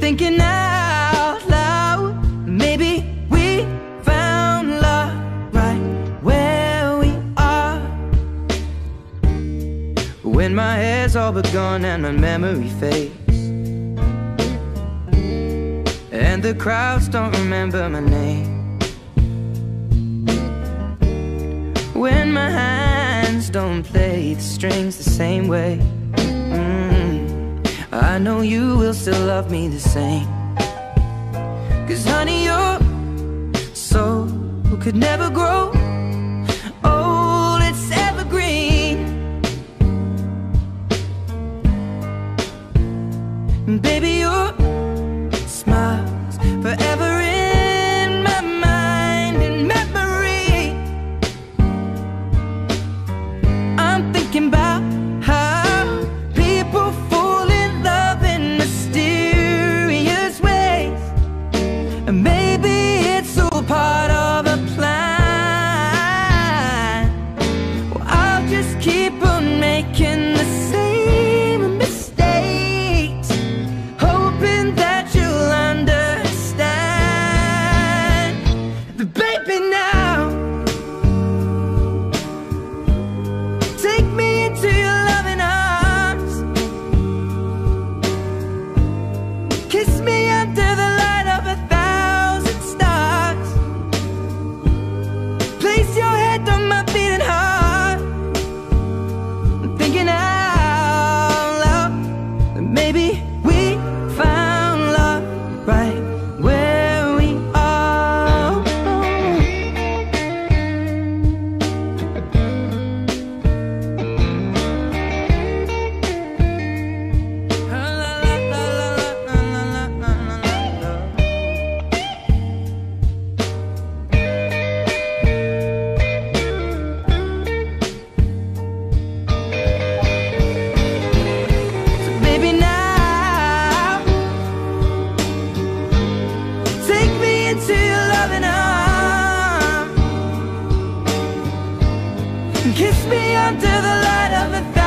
thinking out loud. Maybe we found love right where we are. When my hair's all but gone and my memory fades. And the crowds don't remember my name. When my hands don't play the strings the same way. I know you will still love me the same. Cause honey, your soul could never grow Kiss me under the light of a